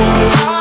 Oh.